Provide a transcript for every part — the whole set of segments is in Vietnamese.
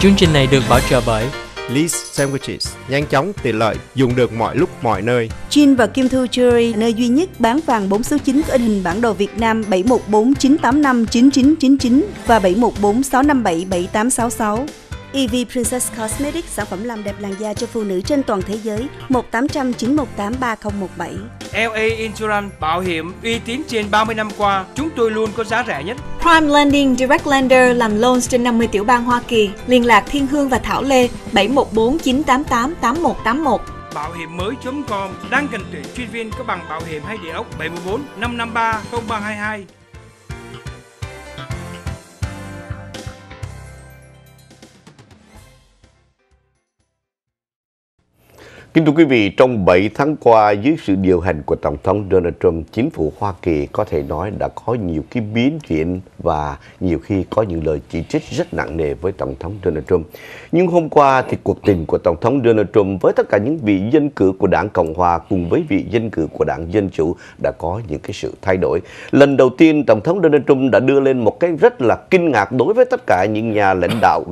Chương trình này được bảo trợ bởi Lee's Sandwiches, nhanh chóng, tiện lợi, dùng được mọi lúc, mọi nơi. Jin và Kim Thu Jewelry, nơi duy nhất bán vàng 4 số 9 có in hình bản đồ Việt Nam 714 985 9999 và 714 657 7866. EV Princess Cosmetics, sản phẩm làm đẹp làn da cho phụ nữ trên toàn thế giới, 1800 918 3017. LA Insurance bảo hiểm uy tín trên 30 năm qua, chúng tôi luôn có giá rẻ nhất. Prime Lending Direct Lender làm loans trên 50 tiểu bang Hoa Kỳ. Liên lạc Thiên Hương và Thảo Lê 714 988 8181. Bảo hiểm mới.com đang cần tuyển chuyên viên có bằng bảo hiểm hay địa ốc 714 553 0322. Kính thưa quý vị, trong 7 tháng qua dưới sự điều hành của Tổng thống Donald Trump, chính phủ Hoa Kỳ có thể nói đã có nhiều cái biến chuyển và nhiều khi có những lời chỉ trích rất nặng nề với Tổng thống Donald Trump. Nhưng hôm qua thì cuộc tình của Tổng thống Donald Trump với tất cả những vị dân cử của đảng Cộng Hòa cùng với vị dân cử của đảng Dân Chủ đã có những cái sự thay đổi. Lần đầu tiên Tổng thống Donald Trump đã đưa lên một cái rất là kinh ngạc đối với tất cả những nhà lãnh đạo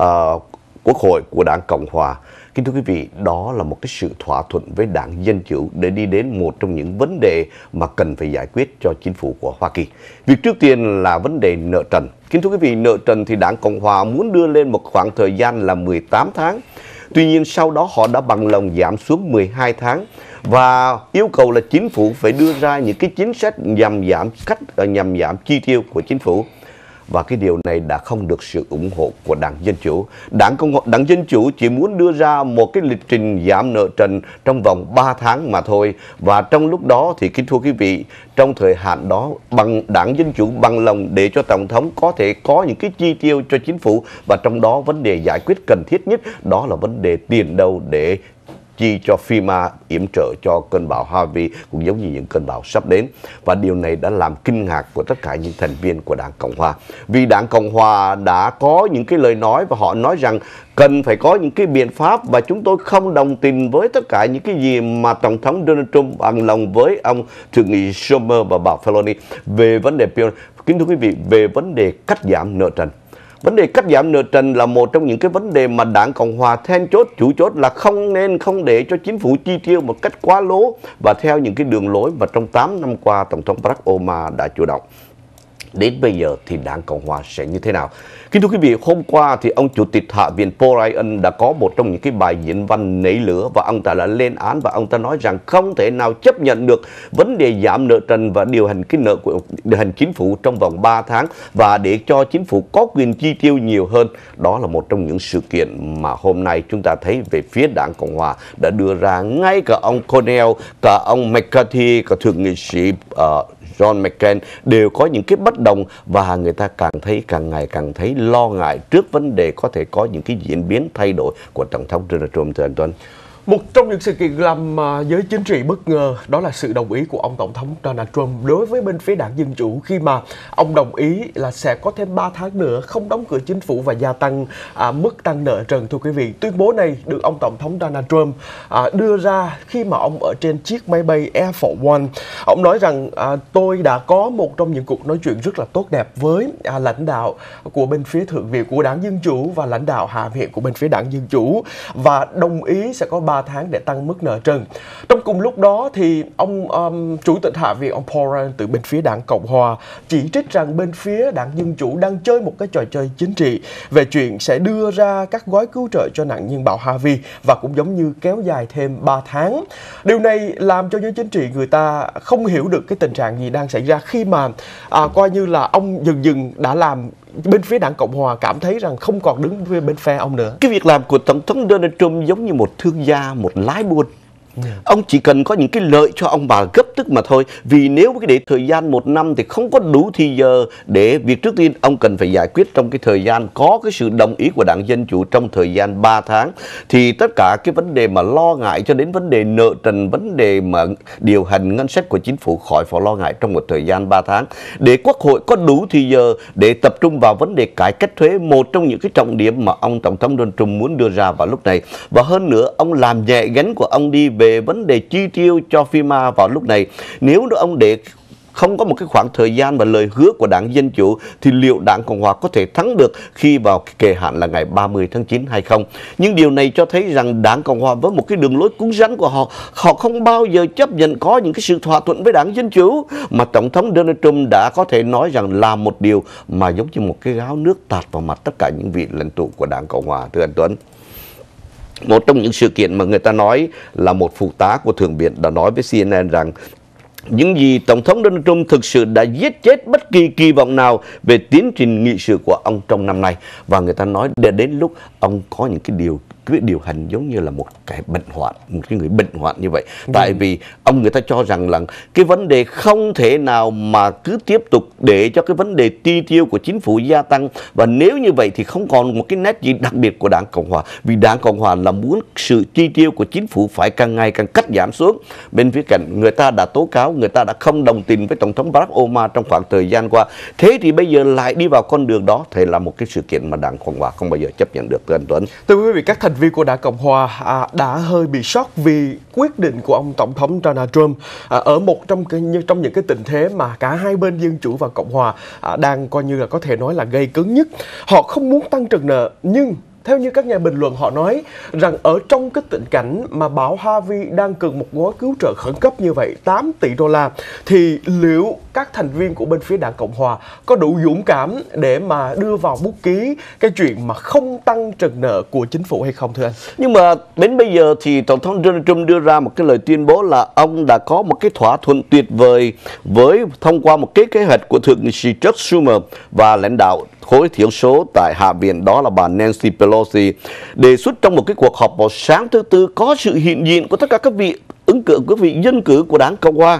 uh, quốc hội của đảng Cộng Hòa. Kính thưa quý vị, đó là một cái sự thỏa thuận với đảng Dân Chủ để đi đến một trong những vấn đề mà cần phải giải quyết cho chính phủ của Hoa Kỳ. Việc trước tiên là vấn đề nợ trần. Kính thưa quý vị, nợ trần thì đảng Cộng Hòa muốn đưa lên một khoảng thời gian là 18 tháng. Tuy nhiên sau đó họ đã bằng lòng giảm xuống 12 tháng và yêu cầu là chính phủ phải đưa ra những cái chính sách nhằm giảm cách ờ, nhằm giảm chi tiêu của chính phủ và cái điều này đã không được sự ủng hộ của Đảng Dân Chủ. Đảng Cộng hòa, Đảng Dân Chủ chỉ muốn đưa ra một cái lịch trình giảm nợ trần trong vòng 3 tháng mà thôi. Và trong lúc đó thì kính thưa quý vị, trong thời hạn đó bằng Đảng Dân Chủ bằng lòng để cho Tổng thống có thể có những cái chi tiêu cho chính phủ và trong đó vấn đề giải quyết cần thiết nhất đó là vấn đề tiền đâu để chi cho FEMA yểm trợ cho cơn bão Harvey, cũng giống như những cơn bão sắp đến. Và điều này đã làm kinh ngạc của tất cả những thành viên của Đảng Cộng Hòa. Vì Đảng Cộng Hòa đã có những cái lời nói và họ nói rằng cần phải có những cái biện pháp và chúng tôi không đồng tình với tất cả những cái gì mà Tổng thống Donald Trump bằng lòng với ông Thượng nghị Schumer và bà Felony về vấn đề kính thưa quý vị, về vấn đề cắt giảm nợ trần. Vấn đề cắt giảm nợ trần là một trong những cái vấn đề mà đảng Cộng Hòa then chốt, chủ chốt là không nên không để cho chính phủ chi tiêu một cách quá lố và theo những cái đường lối mà trong 8 năm qua Tổng thống Barack Obama đã chủ động. Đến bây giờ thì đảng Cộng Hòa sẽ như thế nào? Kính thưa quý vị, hôm qua thì ông Chủ tịch Hạ viện Paul Ryan đã có một trong những cái bài diễn văn nảy lửa và ông ta đã lên án và ông ta nói rằng không thể nào chấp nhận được vấn đề giảm nợ trần và điều hành cái nợ của điều hành chính phủ trong vòng 3 tháng và để cho chính phủ có quyền chi tiêu nhiều hơn. Đó là một trong những sự kiện mà hôm nay chúng ta thấy về phía đảng Cộng Hòa đã đưa ra ngay cả ông Cornell, cả ông McCarthy, cả thượng nghị sĩ uh, John McCain đều có những cái bất đồng và người ta càng thấy, càng ngày càng thấy lo ngại trước vấn đề có thể có những cái diễn biến thay đổi của Tổng thống Donald Trump, thưa anh Tuấn. Một trong những sự kiện làm à, giới chính trị bất ngờ đó là sự đồng ý của ông Tổng thống Donald Trump đối với bên phía đảng Dân Chủ khi mà ông đồng ý là sẽ có thêm 3 tháng nữa không đóng cửa chính phủ và gia tăng à, mức tăng nợ trần thưa quý vị. Tuyên bố này được ông Tổng thống Donald Trump à, đưa ra khi mà ông ở trên chiếc máy bay Air Force One. Ông nói rằng à, tôi đã có một trong những cuộc nói chuyện rất là tốt đẹp với à, lãnh đạo của bên phía Thượng viện của đảng Dân Chủ và lãnh đạo Hạ viện của bên phía đảng Dân Chủ và đồng ý sẽ có 3 tháng để tăng mức nợ trần. Trong cùng lúc đó thì ông um, chủ tịch Hạ viện ông Paul Ryan từ bên phía đảng Cộng hòa chỉ trích rằng bên phía đảng Dân chủ đang chơi một cái trò chơi chính trị về chuyện sẽ đưa ra các gói cứu trợ cho nạn nhân bão Harvey và cũng giống như kéo dài thêm 3 tháng. Điều này làm cho giới chính trị người ta không hiểu được cái tình trạng gì đang xảy ra khi mà à, coi như là ông dần dần đã làm bên phía đảng Cộng Hòa cảm thấy rằng không còn đứng bên phe ông nữa. Cái việc làm của Tổng thống Donald Trump giống như một thương gia, một lái buôn Yeah. Ông chỉ cần có những cái lợi cho ông bà gấp tức mà thôi. Vì nếu cái để thời gian một năm thì không có đủ thì giờ để việc trước tiên ông cần phải giải quyết trong cái thời gian có cái sự đồng ý của đảng Dân Chủ trong thời gian 3 tháng. Thì tất cả cái vấn đề mà lo ngại cho đến vấn đề nợ trần, vấn đề mà điều hành ngân sách của chính phủ khỏi phải lo ngại trong một thời gian 3 tháng. Để Quốc hội có đủ thì giờ để tập trung vào vấn đề cải cách thuế, một trong những cái trọng điểm mà ông Tổng thống Donald Trump muốn đưa ra vào lúc này. Và hơn nữa, ông làm nhẹ gánh của ông đi về vấn đề chi tiêu cho FEMA vào lúc này. Nếu ông để không có một cái khoảng thời gian và lời hứa của đảng Dân Chủ thì liệu đảng Cộng Hòa có thể thắng được khi vào cái kỳ hạn là ngày 30 tháng 9 hay không. Nhưng điều này cho thấy rằng đảng Cộng Hòa với một cái đường lối cứng rắn của họ, họ không bao giờ chấp nhận có những cái sự thỏa thuận với đảng Dân Chủ mà Tổng thống Donald Trump đã có thể nói rằng là một điều mà giống như một cái gáo nước tạt vào mặt tất cả những vị lãnh tụ của đảng Cộng Hòa, thưa anh Tuấn. Một trong những sự kiện mà người ta nói là một phụ tá của Thượng viện đã nói với CNN rằng những gì Tổng thống Donald Trump thực sự đã giết chết bất kỳ kỳ vọng nào về tiến trình nghị sự của ông trong năm nay. Và người ta nói để đến lúc ông có những cái điều cái điều hành giống như là một cái bệnh hoạn, một cái người bệnh hoạn như vậy. Tại vì ông người ta cho rằng là cái vấn đề không thể nào mà cứ tiếp tục để cho cái vấn đề chi tiêu của chính phủ gia tăng và nếu như vậy thì không còn một cái nét gì đặc biệt của Đảng Cộng Hòa vì Đảng Cộng Hòa là muốn sự chi tiêu của chính phủ phải càng ngày càng cắt giảm xuống. Bên phía cạnh người ta đã tố cáo, người ta đã không đồng tình với Tổng thống Barack Obama trong khoảng thời gian qua. Thế thì bây giờ lại đi vào con đường đó thì là một cái sự kiện mà Đảng Cộng Hòa không bao giờ chấp nhận được thưa anh Tuấn. Thưa quý vị, các thành viên của Đảng Cộng Hòa à, đã hơi bị sốc vì quyết định của ông Tổng thống Donald Trump à, ở một trong cái, như trong những cái tình thế mà cả hai bên Dân Chủ và Cộng Hòa à, đang coi như là có thể nói là gây cứng nhất. Họ không muốn tăng trần nợ nhưng theo như các nhà bình luận, họ nói rằng ở trong cái tình cảnh mà bão Harvey đang cần một gói cứu trợ khẩn cấp như vậy 8 tỷ đô la, thì liệu các thành viên của bên phía đảng Cộng Hòa có đủ dũng cảm để mà đưa vào bút ký cái chuyện mà không tăng trần nợ của chính phủ hay không, thưa anh? Nhưng mà đến bây giờ thì Tổng thống Donald Trump đưa ra một cái lời tuyên bố là ông đã có một cái thỏa thuận tuyệt vời với thông qua một cái kế hoạch của Thượng nghị sĩ Chuck Schumer và lãnh đạo khối thiểu số tại Hạ viện, đó là bà Nancy Pelosi, đề xuất trong một cái cuộc họp vào sáng thứ tư có sự hiện diện của tất cả các vị, ứng cử quý vị dân cử của đảng Cộng hòa.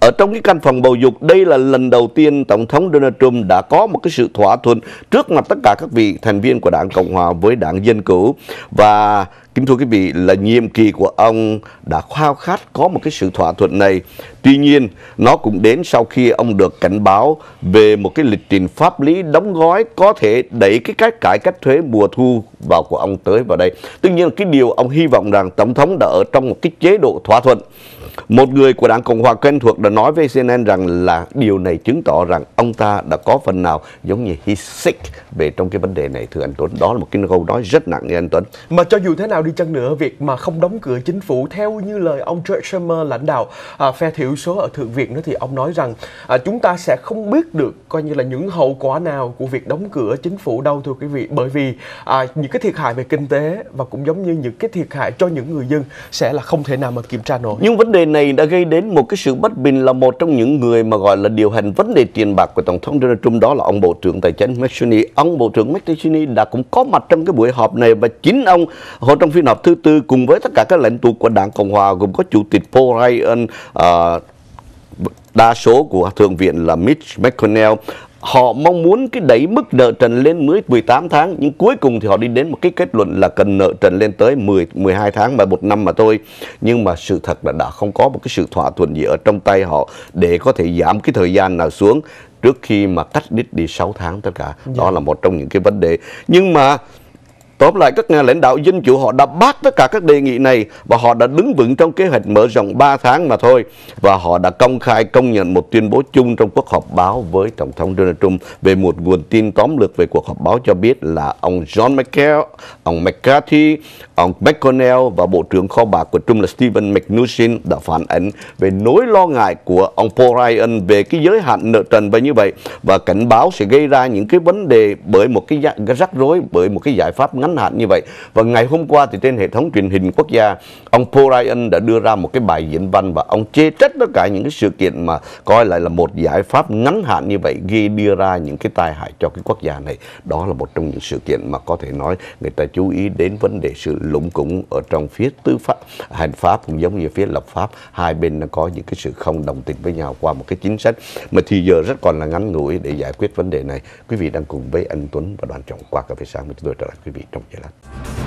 Ở trong cái căn phòng bầu dục, đây là lần đầu tiên tổng thống Donald Trump đã có một cái sự thỏa thuận trước mặt tất cả các vị thành viên của đảng Cộng hòa với đảng dân cử. Và kính thưa quý vị, là nhiệm kỳ của ông đã khao khát có một cái sự thỏa thuận này. Tuy nhiên, nó cũng đến sau khi ông được cảnh báo về một cái lịch trình pháp lý đóng gói có thể đẩy cái cách cải cách thuế mùa thu vào của ông tới vào đây. Tuy nhiên, cái điều ông hy vọng rằng tổng thống đã ở trong một cái chế độ thỏa thuận một người của đảng Cộng hòa quen thuộc đã nói với CNN rằng là điều này chứng tỏ rằng ông ta đã có phần nào giống như he sick về trong cái vấn đề này thưa anh Tuấn. Đó là một cái câu nói rất nặng nha anh Tuấn. Mà cho dù thế nào đi chăng nữa, việc mà không đóng cửa chính phủ theo như lời ông George Schumer lãnh đạo à, phe thiểu số ở Thượng viện đó thì ông nói rằng à, chúng ta sẽ không biết được coi như là những hậu quả nào của việc đóng cửa chính phủ đâu thưa quý vị bởi vì à, những cái thiệt hại về kinh tế và cũng giống như những cái thiệt hại cho những người dân sẽ là không thể nào mà kiểm tra nổi. Nhưng vấn đề này đã gây đến một cái sự bất bình là một trong những người mà gọi là điều hành vấn đề tiền bạc của Tổng thống Donald Trump đó là ông Bộ trưởng Tài chính McConnell. Ông Bộ trưởng McConnell đã cũng có mặt trong cái buổi họp này và chính ông hồi trong phiên họp thứ tư cùng với tất cả các lãnh tụ của Đảng Cộng Hòa gồm có Chủ tịch Paul Ryan, uh, đa số của Thượng viện là Mitch McConnell họ mong muốn cái đẩy mức nợ trần lên mới 18 tháng nhưng cuối cùng thì họ đi đến một cái kết luận là cần nợ trần lên tới 10 12 tháng mà một năm mà thôi. Nhưng mà sự thật là đã không có một cái sự thỏa thuận gì ở trong tay họ để có thể giảm cái thời gian nào xuống trước khi mà cắt đứt đi 6 tháng tất cả. Đó dạ. là một trong những cái vấn đề. Nhưng mà Tóm lại các nhà lãnh đạo dân chủ họ đã bác tất cả các đề nghị này và họ đã đứng vững trong kế hoạch mở rộng 3 tháng mà thôi. Và họ đã công khai công nhận một tuyên bố chung trong cuộc họp báo với Tổng thống Donald Trump về một nguồn tin tóm lược về cuộc họp báo cho biết là ông John McCain, ông McCarthy, ông McConnell và Bộ trưởng kho bạc của Trump là Stephen Mnuchin đã phản ánh về nỗi lo ngại của ông Paul Ryan về cái giới hạn nợ trần và như vậy và cảnh báo sẽ gây ra những cái vấn đề bởi một cái rắc rối bởi một cái giải pháp ngắn ngắn hạn như vậy. Và ngày hôm qua thì trên hệ thống truyền hình quốc gia, ông Paul Ryan đã đưa ra một cái bài diễn văn và ông chê trách tất cả những cái sự kiện mà coi lại là một giải pháp ngắn hạn như vậy, ghi đưa ra những cái tai hại cho cái quốc gia này. Đó là một trong những sự kiện mà có thể nói người ta chú ý đến vấn đề sự lũng củng ở trong phía tư pháp, hành pháp cũng giống như phía lập pháp. Hai bên nó có những cái sự không đồng tình với nhau qua một cái chính sách mà thì giờ rất còn là ngắn ngủi để giải quyết vấn đề này. Quý vị đang cùng với anh Tuấn và đoàn trọng qua cà phê sáng mà chúng tôi trở lại quý vị trong Sofía Coppola.